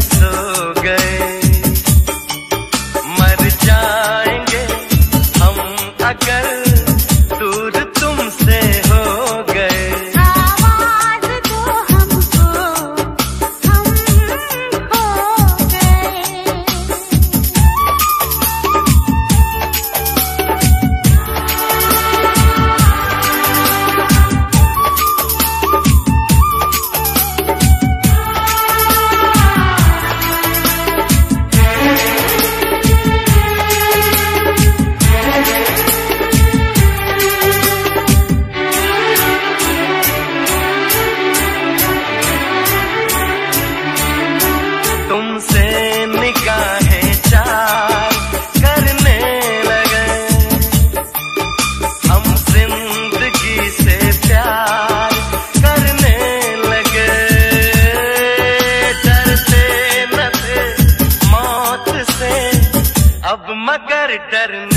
No. तुमसे निगाहें चार करने लगे। हम ज़िंदगी से प्यार करने लगे। डरते न थे मौत से, अब मगर डरने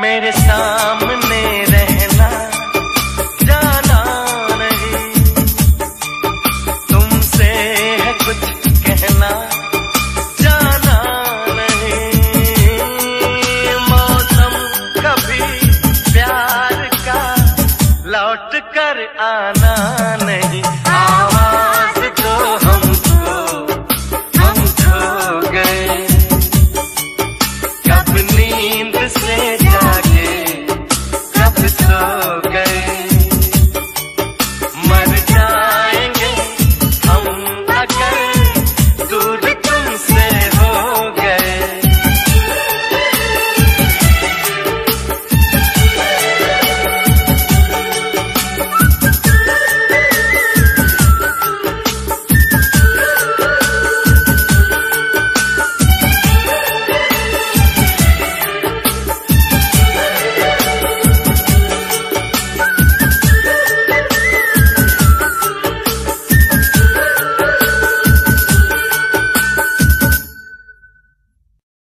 मेरे सामने रहना जाना नहीं। तुमसे है कुछ कहना जाना नहीं। मौसम कभी प्यार का लौट कर आना नहीं।